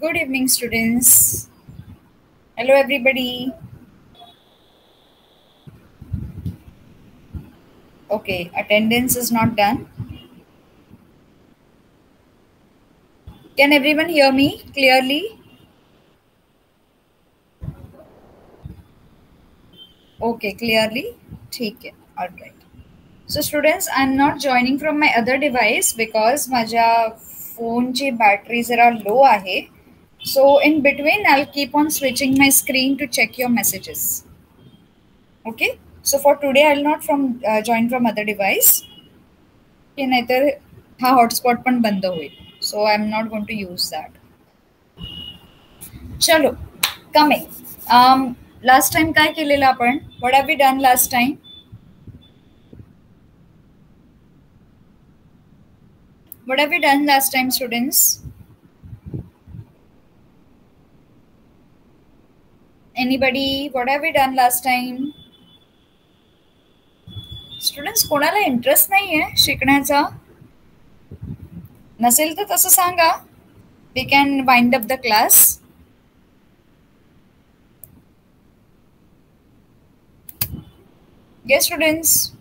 Good evening, students. Hello, everybody. Okay, attendance is not done. Can everyone hear me clearly? Okay, clearly. ठीक है. All right. So students, I'm not joining from my other device because माझ्या फोनची battery जरा लो आहे. So in between, I'll keep on switching my screen to check your messages. Okay. So for today, I'll not from uh, join from other device. की नाहीतर हा hotspot पण बंद होईल. So I'm not going to use that. चलो coming um, last time काय केलेलं आपण what have we done last time what have we done last time students Anybody what have we done last time students कोणाला interest नाही आहे शिकण्याचा नसेल तर तसं सांगा we can wind up the class Yes, students.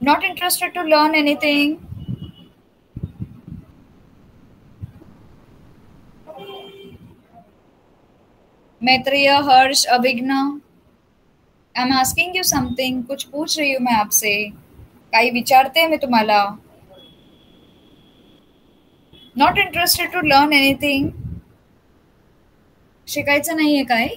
Not interested to learn anything. Maitreya, Abhighna I am asking you something कुछ पूछ रही हूँ मैं आपसे। काही विचारते हैं मैं तुम्हारा not interested to learn anything नहीं है काय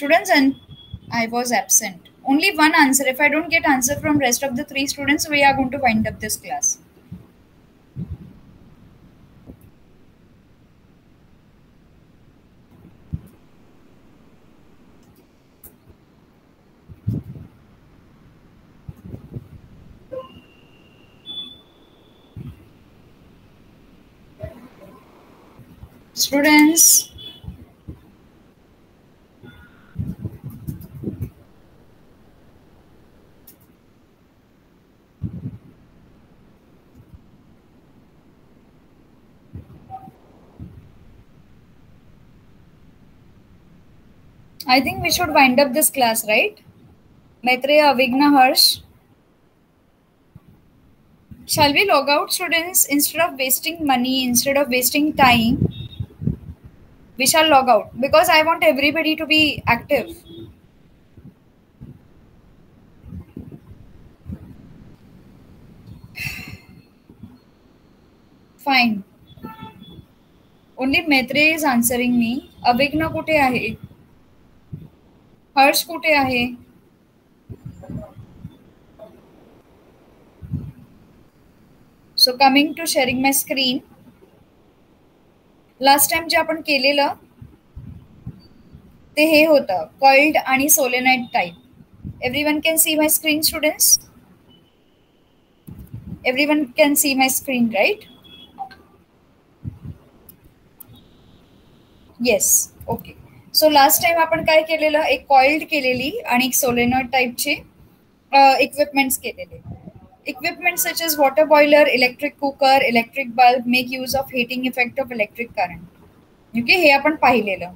students and I was absent. Only one answer. If I don't get answer from rest of the three students, we are going to wind up this class. Students, I think we should wind up this class, right? Maitreya Avigna Harsh. Shall we log out, students? Instead of wasting money, instead of wasting time, we shall log out because I want everybody to be active. Fine. Only Maitre is answering me. Avigna kute ahe? Harsh कुठे आहे? So coming to sharing my screen last time जे आपण केलेलं ते हे होतं coiled आणि solenoid type everyone can see my screen students everyone can see my screen right yes okay so last time आपण काय केलेलं? एक कॉइल्ड केलेली आणि एक सोलेनॉइड टाईपचे इक्विपमेंट्स केलेले. Equipment such as water boiler electric cooker electric bulb make use of heating effect of electric current okay हे आपण पाहिलेलं.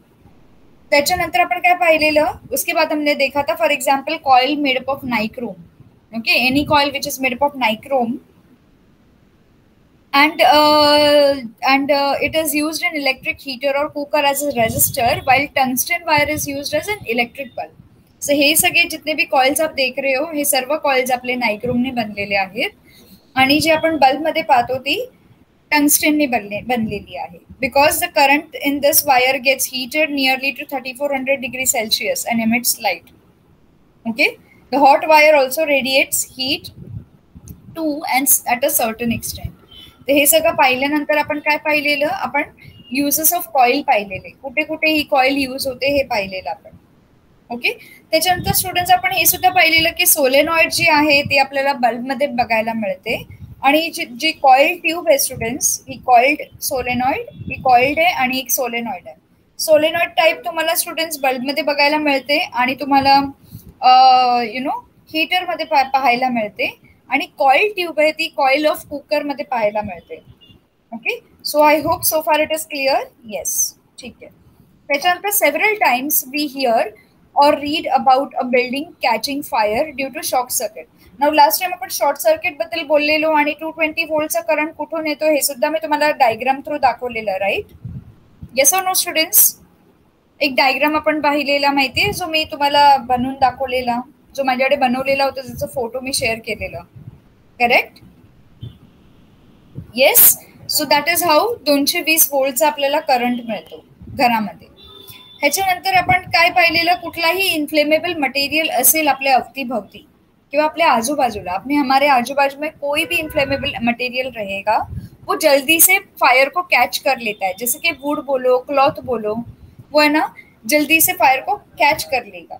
त्याच्यानंतर आपण काय पाहिलेलं? उसके बाद हमने देखा था for example coil made up of nichrome okay any coil which is made up of nichrome and uh, and uh, it is used in electric heater or cooker as a resistor while tungsten wire is used as an electric bulb. So हे सगळे जितने B coils आप देख रहे हो हे सर्व coils आपले नायक्रोमने बनलेले आहेत आणि जे आपण बल्बमध्ये पाहतो ती टंगस्टेनने बनले बनलेली आहे because the current in this wire gets heated nearly two thirty four hundred degree Celsius and emits light okay the hot wire also radiates heat too and at a certain extent तर हे सगळं पाहिल्यानंतर आपण काय पाहिलेलं? आपण uses of coil पाहिलेले. कुठे कुठे ही कॉईल यूज होते हे पाहिलेलं आपण. ओके त्याच्यानंतर स्टुडंट्स आपण हे सुद्धा पाहिलेलं की सोलेनॉइड जी आहे ती आपल्याला बल्बमध्ये बघायला मिळते. आणि जी जी ट्यूब आहे स्टुडंट्स ही कॉइल्ड सोलेनॉइड ही कॉइल्ड आहे आणि एक सोलेनॉइड आहे. सोलेनॉइड टाईप तुम्हाला स्टुडंट्स बल्बमध्ये बघायला मिळते आणि तुम्हाला यु नो हीटरमध्ये पाहायला मिळते. आणि कॉइल ट्यूब आहे ती कॉइल ऑफ कुकरमध्ये पाहायला मिळते. Okay so I hope so far it is clear yes ठीक आहे. त्याच्यानंतर several times we hear or read about a building catching fire due to short circuit now last time आपण short सर्किटबद्दल बोललेलो आणि टू ट्वेंटी व्होल्टचा करंट कुठून येतो हे सुद्धा मी तुम्हाला डायग्राम थ्रू दाखवलेलं right yes or no students एक डायग्राम आपण पाहिलेला माहिती आहे जो मी तुम्हाला बनवून दाखवलेला. जो माझ्याकडे बनवलेला होता त्याचा फोटो मी शेअर केलेला. Correct yes so that is how दोनशे वीस वोल्टचा आपल्याला करंट मिळतो घरामध्ये. ह्याच्यानंतर आपण काय पाहिलेलं? कुठलाही इन्फ्लेमेबल मटेरियल असेल आपल्या अवतीभवती किंवा आपल्या आजूबाजूला अपने हमारे आजूबाजू में कोई भी इन्फ्लेमेबल मटेरियल रहेगा वो जल्दी से फायर को कैच कर लेता है. जैसे कि वुड बोलो क्लॉथ बोलो वो है ना जल्दी से फायर को कैच कर लेगा.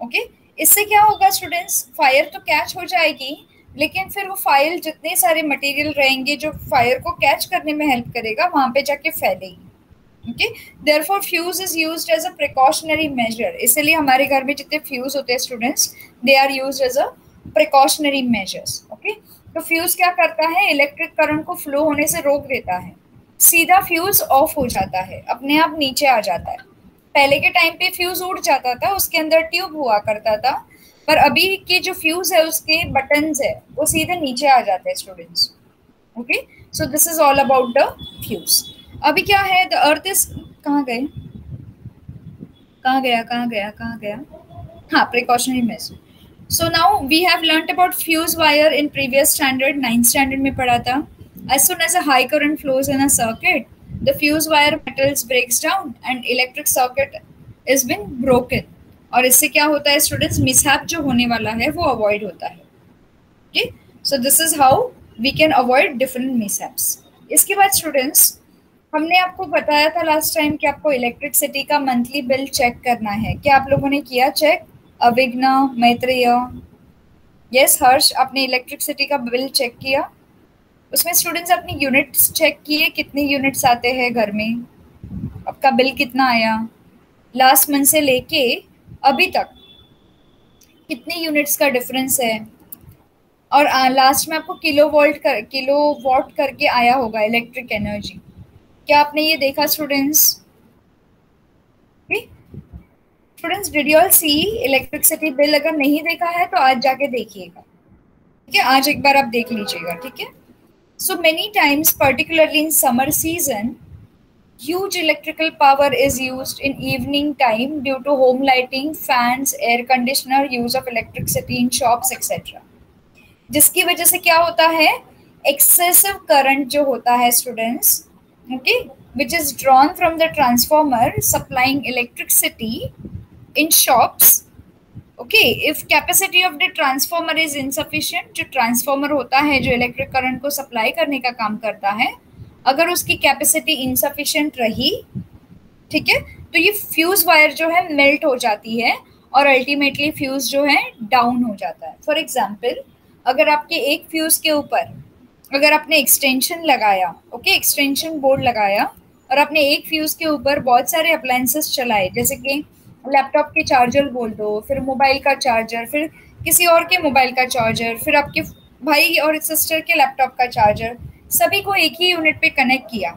ओके इससे क्या होगा स्टूडेंट्स फायर तो कैच हो जाएगी, लेकिन फिर वो फ़ाइल जितने सारे मटेरियल रहेंगे, जो फायर को कैच करने में हेल्प करेगा, वहाँ पे जाके फैलेगी। Okay therefore fuse is use as a precautionary measure इसलिए हमारे घर में जितने फ्यूज होते हैं students they are use as a precautionary measures okay तो फ्यूज क्या करता है? इलेक्ट्रिक करंट को फ्लो होने से रोक देता है। सीधा फ्यूज ऑफ़ हो जाता है। अपने आप नीचे आ जाता है। पहले के टाइम पे फ्यूज उड़ जाता था, उसके अंदर ट्यूब हुआ करता था, पर अभी के जो फ्यूज है, उसके बटन है, वो सीधे नीचे आ जाते हैं students okay so this is all about the fuse अभी क्या है? द अर्थ इज़ कहाँ गए? कहाँ गया? कहाँ गया? कहाँ गया? हाँ precautionary measure so now we have learn about fuse wire in previous standard ninth standard में पढ़ा था। As soon as a high current flows in a circuit the fuse wire metals breaks down and electric circuit is been broken. और इससे क्या होता है students mishap जो होने वाला है, वो अवॉइड होता है। Okay so this is how we can avoid different mishaps इसके बाद स्टूडेंट्स हमने आपको बताया था लास्ट टाइम कि आपको इलेक्ट्रिसिटी का मंथली बिल चेक करना है। क्या आप लोगों ने किया चेक अविग्ना मैत्रेय। यस हर्ष, आपने इलेक्ट्रिसिटी का बिल चेक किया? उसमें स्टूडेंट्स अपनी यूनिट्स चेक किए कितने यूनिट्स आते हैं घर में। आपका बिल कितना आया? लास्ट मंथ से लेके अभी तक कितने यूनिट्स का डिफरेंस है? और लास्ट में आपको किलो वोल्ट कर किलो वॉट करके आया होगा इलेक्ट्रिक एनर्जी क्या आपने ये देखा students students did you all see electricity bill अगर नहीं देखा है तो आज जाके देखिएगा। ठीक है? आज एक बार आप देख लीजिएगा, ठीक है? So many times particularly in summer season huge electrical power is used in evening time due to home lighting fans air conditioner use of electricity in shops etc जिसकी वजह से क्या होता है एक्सेसिव करंट जो होता है students okay which is drawn from the transformer supplying electricity in shops okay if capacity of the transformer is insufficient जो ट्रांसफॉर्मर होता है, जो इलेक्ट्रिक करंट को सप्लाई करने का काम करता है, अगर उसकी कैपेसिटी इनसफिशियंट रही, ठीक है तो ये फ्यूज वायर जो है मेल्ट हो जाती है और अल्टीमेटली फ्यूज जो है डाउन हो जाता है. फॉर एग्ज़ाम्पल अगर आपके एक फ्यूज के ऊपर, अगर आपने एक्सटेंशन लगाया ओके एक्सटेंशन बोर्ड लगाया, और आपने एक फ्यूज के ऊपर बहुत सारे अप्लायंसेस चलाए, जैसे कि लैपटॉप के चार्जर बोल दो, फिर मोबाइल का चार्जर फिर किसी और के मोबाइल का चार्जर फिर आपके भाई और सिस्टर के लैपटॉप का चार्जर सभी को एक ही यूनिट पे कनेक्ट किया।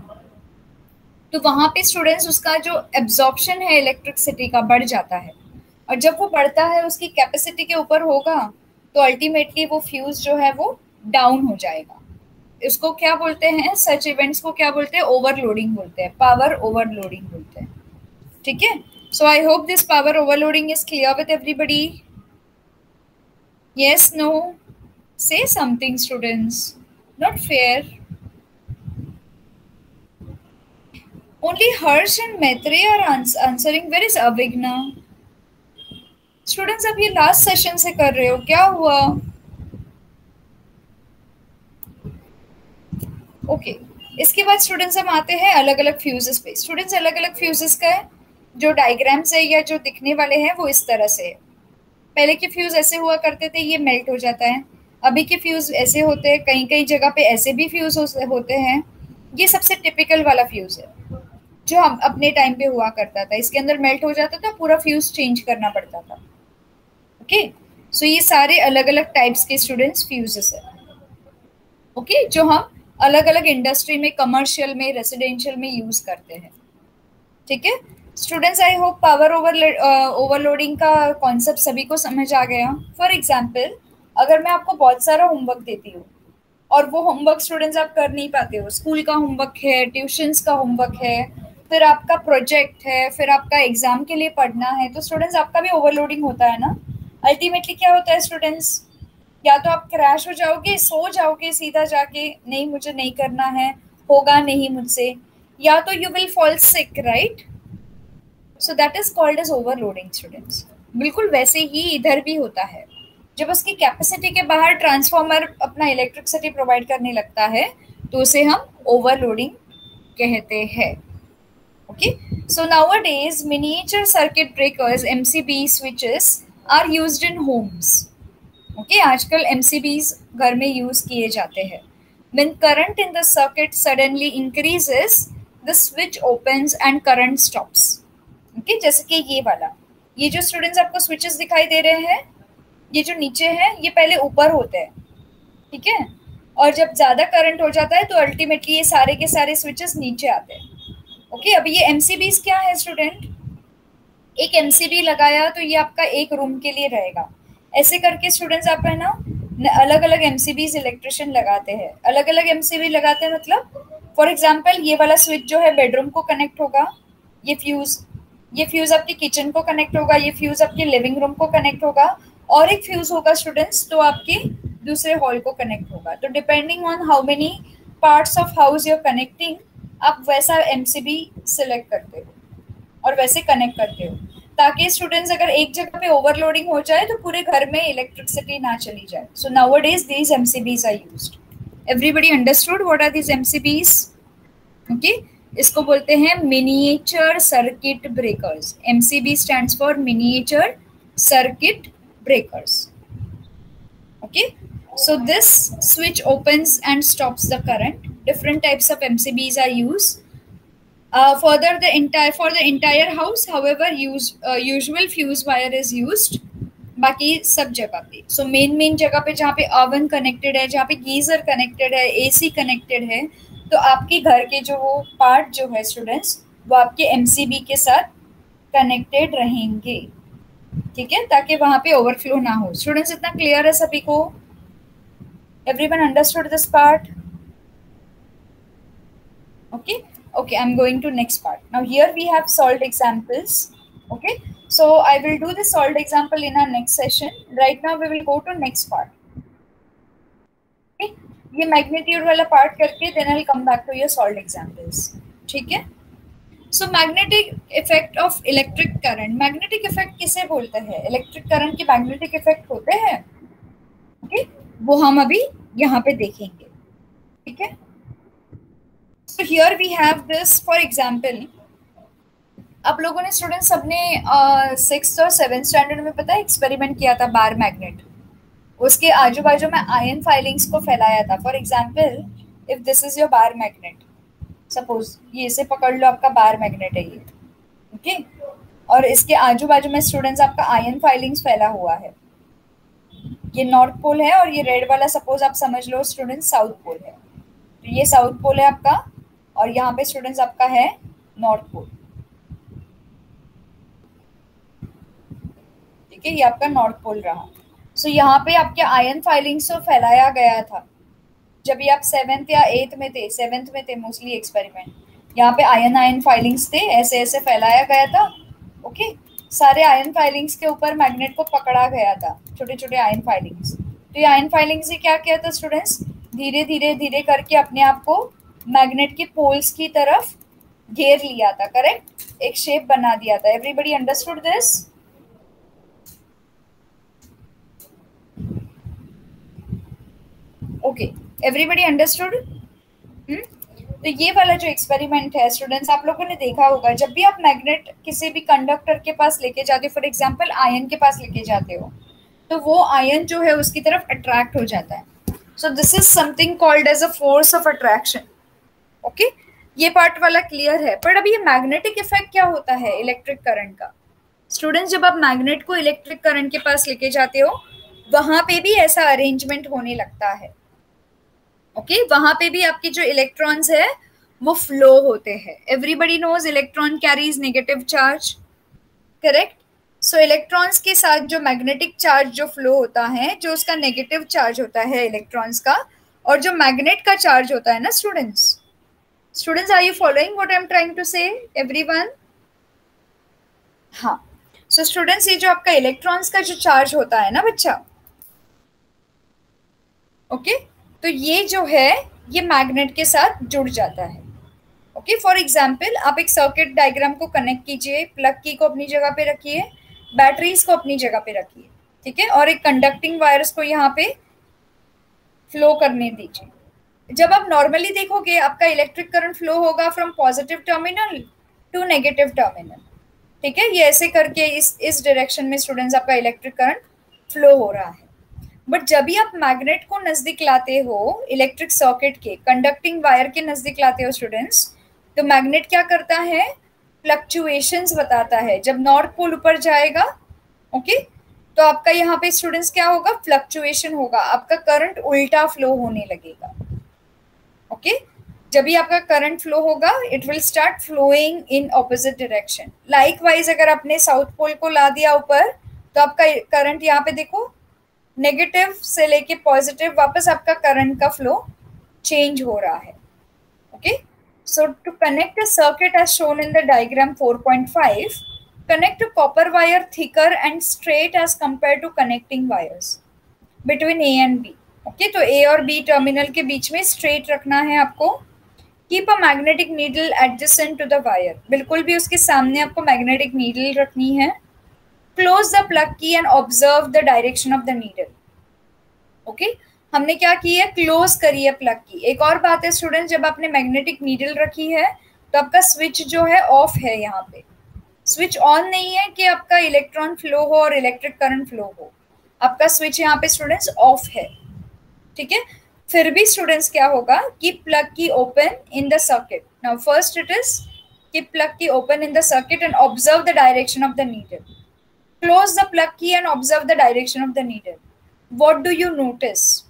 तो वहाँ पे स्टूडेंट्स उसका जो एब्जॉर्प्शन है इलेक्ट्रिसिटी का बढ़ जाता है। और जब वो बढ़ता है, उसकी कैपेसिटी के ऊपर होगा तो अल्टीमेटली वो फ्यूज जो है वो डाउन हो जाएगा। इसको क्या बोलते हैं? सच इवेंट्स को क्या बोलते हैं? ओवरलोडिंग बोलते हैं। पावर ओवरलोडिंग बोलते हैं। ठीक है? So I hope this power overloading is clear with everybody yes, no. Say something, students. Not fair. Only Harsh and Maitre are ans- answering. Where is Avigna? Students अब ये last session से कर रहे हो. क्या हुआ? Okay okay. इसके बाद स्टूडेंट्स हम आते हैं अलग अलग फ्यूजेस पे. स्टूडेंट्स अलग अलग फ्यूजेस का है? जो डायग्राम्स है या जो दिखने वाले हैं वो इस तरह से। है पहले के फ्यूज ऐसे हुआ करते थे, ये मेल्ट हो जाता है। अभी के फ्यूज ऐसे होते हैं कहीं कहीं जगह पे ऐसे भी फ्यूज होते हैं। ये सबसे टिपिकल वाला फ्यूज है, जो हम अपने टाइम पे हुआ करता था। इसके अंदर मेल्ट हो जाता था, पूरा फ्यूज चेंज करना पड़ता था। ओके सो ये सारे अलग अलग टाइप्स के स्टूडेंट्स फ्यूजेस है। ओके जो हम अलग अलग इंडस्ट्री में कमर्शियल में रेसिडेंशियल में यूज़ करते हैं। ठीक है? Students I hope power over overloading का कॉन्सेप्ट सभी को समझ आ गया। फॉर एग्ज़ाम्पल अगर मैं आपको बहुत सारा होमवर्क देती हूँ, और वो होमवर्क स्टूडेंट्स आप कर नहीं पाते हो स्कूल का होमवर्क है ट्यूशंस का होमवर्क है, फिर आपका प्रोजेक्ट है, फिर आपका एग्ज़ाम के लिए पढ़ना है तो स्टूडेंट्स आपका भी ओवरलोडिंग होता है ना? अल्टीमेटली क्या होता है स्टूडेंट्स या तो आप क्रैश हो जाओगे, सो जाओगे सीधा जाके, नहीं, मुझे नहीं करना है, होगा नहीं मुझसे। या तो you will fall sick right so that is called as overloading students बिल्कुल वैसे ही इधर भी होता है। जब उसकी कैपेसिटी के बाहर ट्रांसफॉर्मर अपना इलेक्ट्रिसिटी प्रोवाइड करने लगता है तो उसे हम ओवरलोडिंग कहते हैं। Okay so nowadays miniature circuit breakers M C B switches are use in homes okay आजकल एम सी बीज घर में यूज़ किए जाते हैं। When current in the circuit suddenly increases the switch open and current stops okay जैसे कि ये वाला। ये जो स्टूडेंट्स आपको स्विचेस दिखाई दे रहे हैं, ये जो नीचे है, ये पहले ऊपर होते हैं, ठीक है? और जब ज़्यादा करंट हो जाता है तो अल्टीमेटली ये सारे के सारे स्विचेस नीचे आते हैं। ओके, अभी ये एमसीबी क्या है स्टूडेंट एक एमसीबी लगाया तो ये आपका एक रूम के लिए रहेगा। ऐसे करके स्टूडेंट्स आप है ना अलग अलग एमसीबीज इलेक्ट्रिशियन लगाते हैं। अलग अलग एमसीबी लगाते हैं मतलब फॉर एग्ज़ाम्पल ये वाला स्विच जो है बेडरूम को कनेक्ट होगा, ये फ्यूज ये फ्यूज आपके किचन को कनेक्ट होगा, ये फ्यूज आपके लिविंग रूम को कनेक्ट होगा, और एक फ्यूज होगा स्टूडेंट्स तो आपके दूसरे हॉल को कनेक्ट होगा। तो depending on how many parts of house your connecting आप वैसा एम सिलेक्ट करते हो, और वैसे कनेक्ट करते हो। ताकि स्टूडेंट्स अगर एक जगह पे ओवरलोडिंग हो जाए तो पूरे घर में इलेक्ट्रिसिटी ना चली जाए। So nowadays these M C Bs are use everybody understood what are these M C Bs okay इसको बोलते हैं miniature circuit breakers MCB stand for miniature circuit breakers okay so this switch open and stop the current different types of MCBs are use further the entire for the entire house however use usual fuse wire is use बाकी सब जगह पे। So main main जगह पे जहाँ पे oven connected है, जहाँ पे गीजर कनेक्टेड है एसी कनेक्टेड है तो आपके घर के जो वो पार्ट जो है स्टूडेंट्स वो आपके एमसीबी के साथ कनेक्टेड रहेंगे। ठीक है? ताकि वहाँ पे ओवरफ्लो ना हो। स्टूडेंट्स इतना क्लियर है सभी को? Everyone understood this part okay okay I am going to next part now here we have solve examples okay so I will do this solve example in our next session right now we will go to next part ये magnitude वाला part करके then I come back to your solve examples ठीक है? So magnetic effect of electric current magnetic effect किसे बोलते हैं? Electric current के magnetic effect होते हैं? ओके? वो हम अभी यहाँ पे देखेंगे. ठीक है? So here we have this for example आप लोगों ने स्टूडेंट सबने सिक्स और सेवन स्टैंडर्ड में पता है एक्सपेरिमेंट किया था बार मैग्नेट उसके आजू बाजू में आयन फाइलिंग्स को फैलाया था। For example if this is your bar magnet suppose ये इसे पकड़ लो, आपका बार मैग्नेट है ये। Okay okay? और इसके आजू बाजू में स्टूडेंट्स आपका आयन फाइलिंग्स फैला हुआ है। ये नॉर्थ पोल है और ये रेड वाला सपोज़ आप समझ लो स्टूडेंट साउथ पोल है। तो ये साउथ पोल है आपका और यहाँ पे स्टूडेंट्स आपका है नॉर्थ पोल ठीक है? ये आपका नॉर्थ पोल रहा। सो so, यहाँ पे आपके आयन फाइलिंग्स तो फैलाया गया था। जब ये आप सेवेंथ या एथ में थे सेवेंथ में थे मोस्टली एक्सपेरिमेंट यहाँ पे आयन आयन फाइलिंग्स थे ऐसे ऐसे फैलाया गया था। ओके? सारे आयन फाइलिंग्स के ऊपर मैग्नेट को पकड़ा गया था छोटे छोटे आयन फाइलिंग्स तो ये आयन फाइलिंग से क्या किया था स्टूडेंट्स धीरे धीरे धीरे करके अपने आप को मैग्नेट के पोल्स की तरफ़ घेर लिया था करेक्ट एक शेप बना दिया था। Everybody understood this okay everybody understood तो ये वाला जो एक्सपेरिमेंट है स्टूडेंट्स आप लोगों ने देखा होगा, जब भी आप मैग्नेट किसी भी कंडक्टर के पास लेके जाते हो फॉर एग्जांपल आयन के पास लेके जाते हो तो वो आयन जो है उसकी तरफ़ अट्रैक्ट हो जाता है। So this is something called as a force of attraction okay ये पार्ट वाला क्लियर है, पर अभी ये मैग्नेटिक इफ़ेक्ट क्या होता है इलेक्ट्रिक करंट का? स्टूडेंट्स जब आप मैग्नेट को इलेक्ट्रिक करंट के पास लेके जाते हो, वहाँ पे भी ऐसा अरेंजमेंट होने लगता है। Okay okay? वहाँ पे भी आपके जो इलेक्ट्रॉन्स है वो फ्लो होते हैं। Everybody knows electron carries negative charge correct so electrons के साथ जो मैग्नेटिक चार्ज जो फ्लो होता है जो उसका नेगेटिव चार्ज होता है इलेक्ट्रॉन्स का और जो मैग्नेट का चार्ज होता है ना students students are you following what I am trying to say everyone हाँ। सो so, स्टूडेंट्स ये जो आपका इलेक्ट्रॉन्स का जो चार्ज होता है ना बच्चा? Okay okay? तो ये जो है, ये मैग्नेट के साथ जुड़ जाता है। ओके फॉर एग्ज़ाम्पल आप एक सर्किट डायग्राम को कनेक्ट कीजिए प्लग की को अपनी जगह पे रखिए बैटरीज को अपनी जगह पे रखिए, ठीक है? और एक कंडक्टिंग वायर्स को यहाँ पे फ्लो करने दीजिए। जब आप नॉर्मली देखोगे, आपका इलेक्ट्रिक करंट फ्लो होगा from positive terminal to negative terminal ठीक है? ये ऐसे करके इस इस डायरेक्शन में स्टूडेंट्स आपका इलेक्ट्रिक करंट फ्लो हो रहा है। बट जब भी आप मैग्नेट को नज़दीक लाते हो इलेक्ट्रिक सॉकेट के कंडक्टिंग वायर के नज़दीक लाते हो स्टूडेंट्स तो मैग्नेट क्या करता है? फ्लक्चुएशंस बताता है। जब नॉर्थ पोल ऊपर जाएगा ओके तो आपका यहाँ पे स्टूडेंट्स क्या होगा? फ्लक्चुएशन होगा। आपका करंट उल्टा फ्लो होने लगेगा। ओके जब भी आपका करंट फ्लो होगा it will start flowing in opposite direction likewise अगर आपने साउथ पोल को ला दिया ऊपर तो आपका करंट यहाँ पे देखो नेगेटिव से लेके पॉजिटिव वापस आपका करंट का फ्लो चेंज हो रहा है। Okay so to connect a circuit as shown in the diagram 4.5 connect a copper wire thicker and straight as compared to connecting wires between A and. Okay तो A और B terminal के बीच में straight रखना है आपको। Keep a magnetic needle adjacent to the wire बिल्कुल भी उसके सामने आपको मैग्नेटिक नीडल रखनी है। Close the plug key and observe the direction of the needle okay हमने क्या की है? क्लोज करी है प्लग की एक और बात है स्टूडेंट जब आपने मैग्नेटिक नीडल रखी है तो आपका स्विच जो है ऑफ़ है यहाँ पे. स्विच ऑन नहीं है कि आपका इलेक्ट्रॉन फ्लो हो और इलेक्ट्रिक करंट फ्लो हो. आपका स्विच यहाँ पे स्टूडेंट्स ऑफ़ है. ठीक है? फिर भी स्टूडेंट्स क्या होगा कि plug key open in the circuit now first it is कि plug key open in the circuit and observe the direction of the needle Close the plug key and observe the direction of the needle. What do you notice?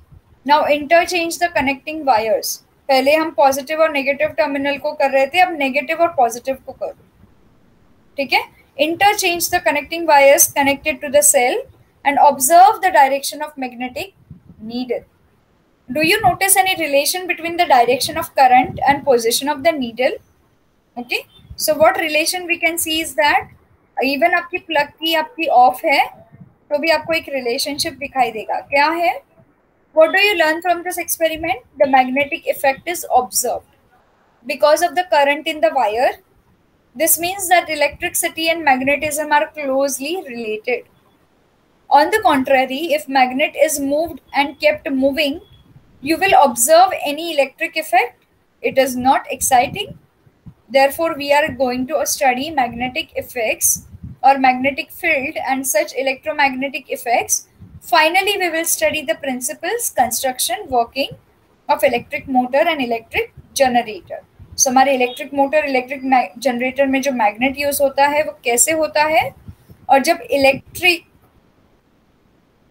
Now interchange the connecting wires. पहले हम positive और negative terminal को कर रहे थे अब negative और positive को करो ठीक है interchange the connecting wires connected to the cell and observe the direction of magnetic needle. Do you notice any relation between the direction of current and position of the needle? Okay, so what relation we can see is that even आपकी plug key आपकी of है तो भी आपको एक relationship दिखाई देगा। क्या है? What do you learn from this experiment the magnetic effect is observe because of the current in the wire this means that electricity and magnetism are closely related on the contrary if magnet is moved and kept moving you will observe any electric effect it is not exciting therefore we are going to study magnetic effects or magnetic field and such electromagnetic effects. Finally, we will study the principles, construction, working of electric motor and electric generator. So, हमारे electric motor electric generator में जो magnet use होता है वो कैसे होता है और जब electric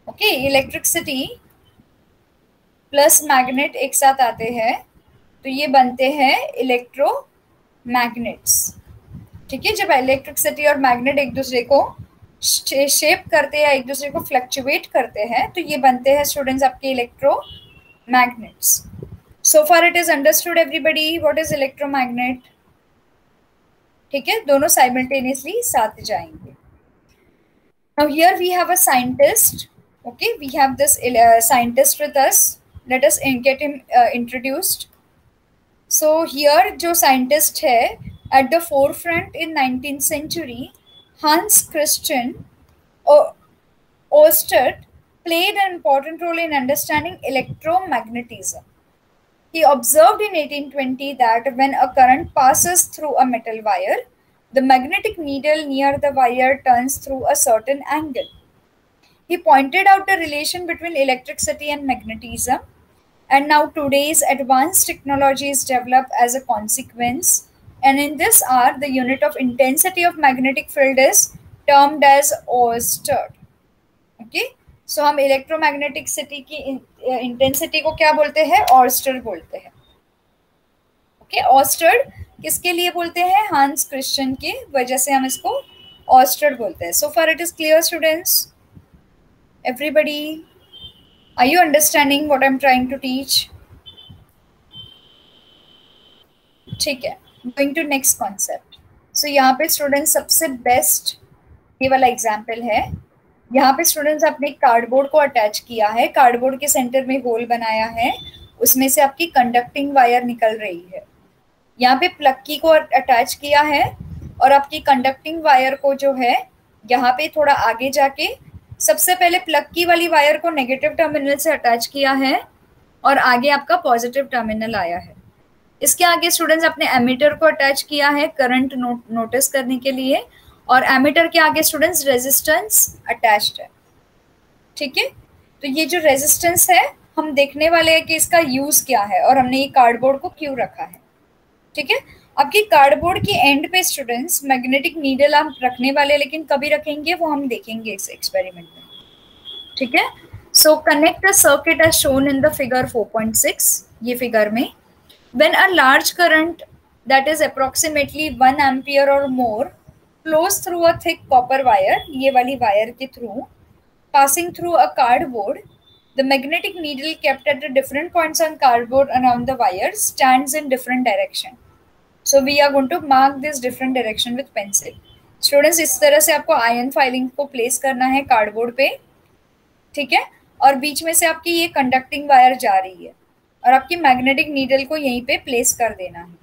okay electricity plus magnet एक साथ आते हैं तो ये बनते हैं इलेक्ट्रोमैग्नेट्स ठीक है जब इलेक्ट्रिसिटी और मैग्नेट एक दूसरे को शेप करते हैं एक दूसरे को फ्लक्चुएट करते हैं तो ये बनते हैं स्टूडेंट्स आपके electromagnets so far it is understood everybody what is electromagnet ठीक है दोनों साइमल्टेनियसली साथ जाएँगे. Now here we have a scientist okay we have this uh, scientist with us let us get him uh, introduced. So here जो scientist है At the forefront in 19th century, Hans Christian Oersted played an important role in understanding electromagnetism. He observed in 1820 that when a current passes through a metal wire, the magnetic needle near the wire turns through a certain angle. He pointed out the relation between electricity and magnetism, and now today's advanced technology is developed as a consequence. And in this R, the unit of intensity of magnetic field is termed as Oersted. Okay, so हम electromagnetic city की intensity को क्या बोलते हैं? ऑर्स्टर बोलते हैं। Okay ऑस्टर्ड किसके लिए बोलते हैं? हांस क्रिश्चियन की वजह से हम इसको ऑस्टर्ड बोलते हैं। So far it is clear students everybody are you understanding what I am trying to teach ठीक है। Going to next concept so यहाँ पे स्टूडेंट सबसे बेस्ट ये वाला एग्ज़ाम्पल है। यहाँ पे स्टूडेंट्स अपने कार्डबोर्ड को अटैच किया है। कार्डबोर्ड के सेंटर में होल बनाया है। उसमें से आपकी कंडक्टिंग वायर निकल रही है। यहाँ पे प्लक्की को अटैच किया है और आपकी कंडक्टिंग वायर को जो है, यहाँ पे थोड़ा आगे जाके सबसे पहले प्लक्की वाली वायर को नेगेटिव टर्मिनल से अटैच किया है और आगे आपका पॉजिटिव टर्मिनल आया है। इसके आगे स्टूडेंट्स अपने एमीटर को अटैच किया है करंट नो, नोटिस करने के लिए और एमीटर के आगे स्टूडेंट्स रेजिस्टेंस अटैच्ड है। ठीक है? तो ये जो रेजिस्टेंस है हम देखने वाले हैं कि इसका यूज़ क्या है और हमने ये कार्डबोर्ड को क्यों रखा है। ठीक है? आपकी कार्डबोर्ड के एंड पे स्टूडेंट्स मैग्नेटिक नीडल आप रखने वाले लेकिन कभी रखेंगे वो हम देखेंगे इस एक्सपेरिमेंट में। ठीक है? So connect a circuit as shown in the figure 4.6 ये फिगर में। When a large current that is approximately one ampere or more flows through a thick copper wire ये वाली वायर के through passing through a cardboard the magnetic needle kept at the different points on cardboard around the wire stands in different direction so we are going to mark this different direction with pencil students इस तरह से आपको ion filing को place करना है cardboard पे ठीक है और बीच में से आपकी ये कंडक्टिंग वायर जा रही है और आपके मैग्नेटिक नीडल को यहीं पे प्लेस कर देना है।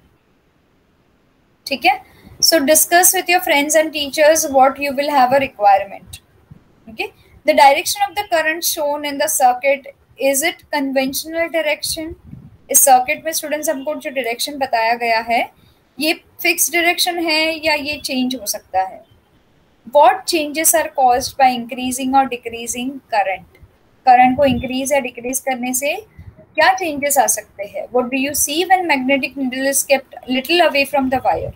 ठीक है? So discuss with your friends and teachers what you will have requirement okay the direction of the current shown in the circuit is it conventional direction इस सर्किट में स्टूडेंट्स हमको जो डायरेक्शन बताया गया है, ये फिक्स डायरेक्शन है या ये चेंज हो सकता है? What changes are cause by increasing or decreasing current current को इंक्रीज या डिक्रीज करने से क्या चेंजेस आ सकते हैं? What do you see when magnetic needle is kept little away from the wire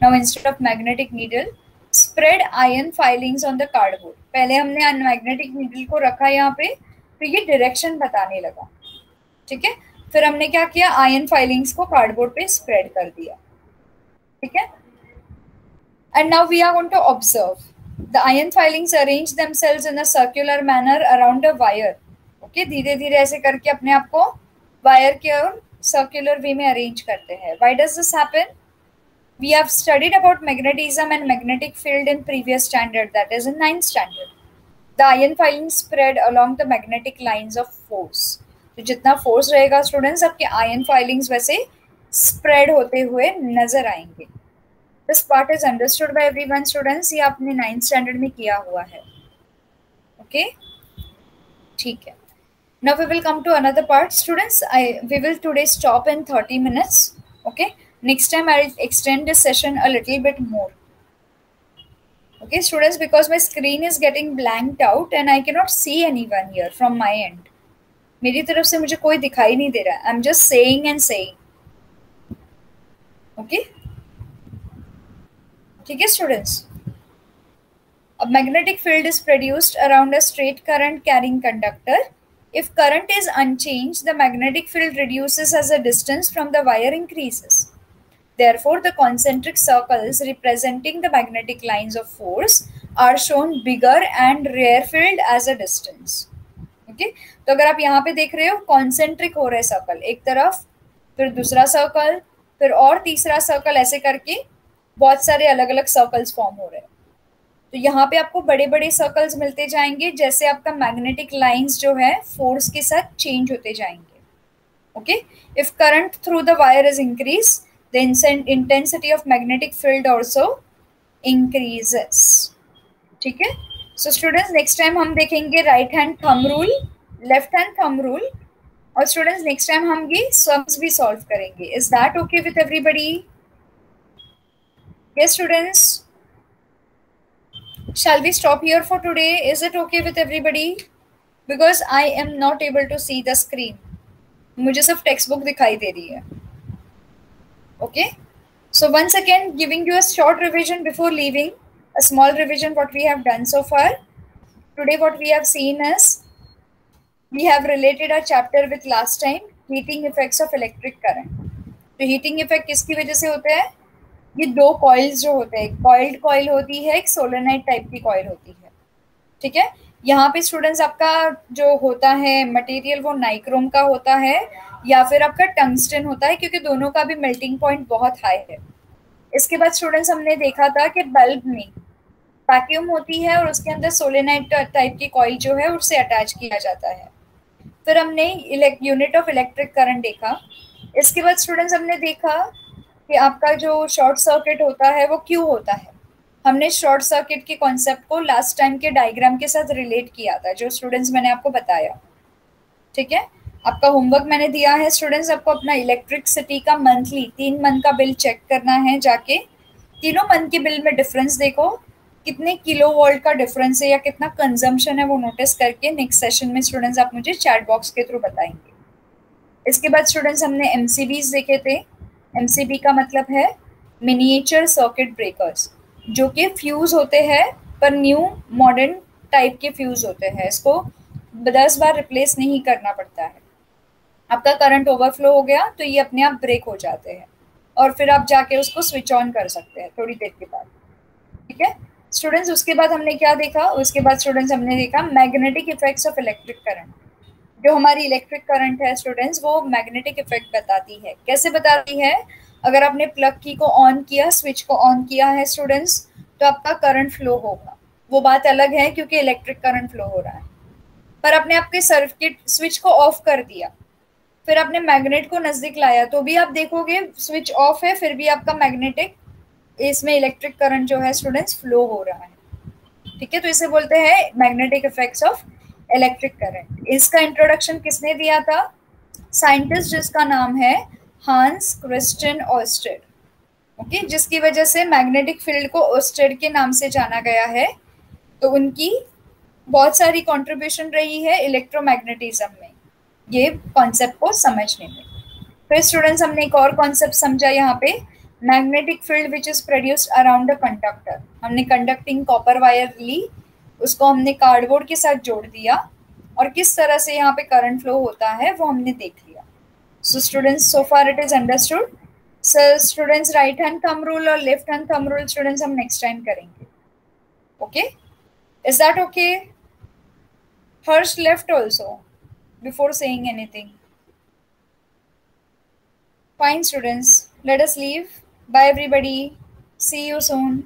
now, instead of magnetic needle, spread iron filings on the cardboard. पहले हमने मैग्नेटिक नीडल को रखा यहाँ पे तो ये डायरेक्शन बताने लगा। ठीक है? फिर हमने क्या किया? आयन फाइलिंग्स को कार्डबोर्ड पे स्प्रेड कर दिया। ठीक है? And now we are going to observe the iron filings arrange themselves in a circular manner around a wire okay धीरे धीरे ऐसे करके अपने आप को वायर के और सर्कुलर वे में अरेंज करते हैं। Why does this happen we have studied about magnetism and magnetic field in previous standard, that is, in ninth standard. The ion filing spread along the magnetic lines of force. तो जितना force रहेगा students आपके ion filings वैसे spread होते हुए नज़र आएँगे। This part is understood by everyone students ये आपने नाइन्थ स्टैंडर्ड में किया हुआ है। Okay okay? ठीक है। now we will come to another part students i we will today stop in 30 minutes okay next time i'll extend this session a little bit more okay students because my screen is getting blanked out and i cannot see anyone here from my end मेरी तरफ से मुझे कोई दिखाई नहीं दे रहा I am just saying and saying okay ठीक है students A magnetic field is produced around a straight current carrying conductor. If current is unchanged, the magnetic field reduces as the distance from the wire increases. Therefore, the concentric circles representing the magnetic lines of force are shown bigger and rarefied as a distance. Okay? तो अगर आप यहाँ पे देख रहे हो concentric हो रहे सर्कल एक तरफ़ फिर दूसरा सर्कल फिर और तीसरा सर्कल ऐसे करके बहुत सारे अलग अलग सर्कल्स फॉर्म हो रहे हैं तो यहाँ पे आपको बड़े बड़े सर्कल्स मिलते जाएँगे, जैसे आपका मैग्नेटिक लाइंस जो है फोर्स के साथ चेंज होते जाएँगे। Okay if current through the wire is increase the intensity of magnetic field also increases. ठीक है? सो स्टूडेंट्स नेक्स्ट टाइम हम देखेंगे right hand thumb rule left hand thumb rule और स्टूडेंट्स नेक्स्ट टाइम हम ये sums भी solve करेंगे। Is that okay with everybody yes, students? Shall we stop here for today is it okay with everybody because i am not able to see the screen सिर्फ़ textbook दिखाई दे रही है okay so once again giving you a short revision before leaving a small revision what we have done so far today what we have seen is we have related our chapter with last time heating effects of electric current तो heating effect किसकी वजह से होते हैं ये दो coils जो होते हैं कॉइल्ड कॉइल होती है, एक सोलोनाइट टाइप की कॉइल होती है। ठीक है? यहाँ पे स्टूडेंट्स आपका जो होता है मटेरियल वो नाइक्रोम का होता है, या फिर आपका टंगस्टन होता है, क्योंकि दोनों का भी मेल्टिंग पॉइंट बहुत हाई है। इसके बाद स्टूडेंट्स हमने देखा था कि बल्ब में वैक्यूम होती है और उसके अंदर सोलेनाइट टाइप की कॉइल जो है उससे अटैच किया जाता है। फिर हमने यूनिट ऑफ़ इलेक्ट्रिक करंट देखा। इसके बाद स्टूडेंट्स हमने देखा कि आपका जो शॉर्ट सर्किट होता है, वो क्यों होता है? हमने शॉर्ट सर्किट के कॉन्सेप्ट को लास्ट टाइम के डायग्राम के साथ रिलेट किया था, जो स्टूडेंट्स मैंने आपको बताया। ठीक है? आपका होमवर्क मैंने दिया है स्टूडेंट्स आपको अपना इलेक्ट्रिसिटी का मंथली तीन मंथ का बिल चेक करना है जाके। तीनों मंथ के बिल में डिफरेंस देखो, कितने किलो वोल्ट का डिफरेंस है या कितना कंजम्पशन है वो नोटिस करके नेक्स्ट सेशन में स्टूडेंट्स आप मुझे चैट बॉक्स के थ्रू बताएँगे। इसके बाद स्टूडेंट्स हमने एम देखे थे। एमसीबी का मतलब है मिनिएचर सर्किट ब्रेकर्स जो कि फ्यूज होते हैं, पर न्यू मॉडर्न टाइप के फ्यूज होते हैं। इसको दस बार रिप्लेस नहीं करना पड़ता है। आपका करंट ओवरफ्लो हो गया तो ये अपने आप ब्रेक हो जाते हैं। और फिर आप जाके उसको स्विच ऑन कर सकते हैं थोड़ी देर के बाद। ठीक है? स्टूडेंट्स उसके बाद हमने क्या देखा? उसके बाद स्टूडेंट्स हमने देखा magnetic effects of electric current जो हमारी इलेक्ट्रिक करंट है स्टूडेंट्स वो मैग्नेटिक इफ़ेक्ट बताती है। कैसे बताती है? अगर आपने प्लग की को ऑन किया स्विच को ऑन किया है स्टूडेंट्स तो आपका करंट फ्लो होगा। वो बात अलग है, क्योंकि इलेक्ट्रिक करंट फ्लो हो रहा है। पर आपने आपके सर्किट स्विच को ऑफ़ कर दिया। फिर आपने मैग्नेट को नज़दीक लाया तो भी आप देखोगे स्विच ऑफ़ है, फिर भी आपका मैग्नेटिक इसमें इलेक्ट्रिक करंट जो है स्टूडेंट्स फ्लो हो रहा है। ठीक है? तो इसे बोलते हैं magnetic effects of electric current इसका इंट्रोडक्शन किसने दिया था? साइंटिस्ट जिसका नाम है हांस क्रिस्टन ऑस्टेड ओके जिसकी वजह से मैग्नेटिक फ़ील्ड को ऑस्टेड के नाम से जाना गया है। तो उनकी बहुत सारी कंट्रीब्यूशन रही है इलेक्ट्रोमैग्नेटिज्म में। ये कॉन्सेप्ट को समझने में। फिर स्टूडेंट्स हमने एक और कॉन्सेप्ट समझा यहाँ पे। Magnetic field which is produced around the conductor हमने कंडक्टिंग कॉपर वायर ली। उसको हमने कार्डबोर्ड के साथ जोड़ दिया और किस तरह से यहाँ पे करंट फ्लो होता है वो हमने देख लिया। So students so far it is understood sir students right hand thumb rule और left hand thumb rule students हम नेक्स्ट टाइम करेंगे। Okay is that okay Harsh left also before saying anything fine students. Let us leave. Bye, everybody. See you soon.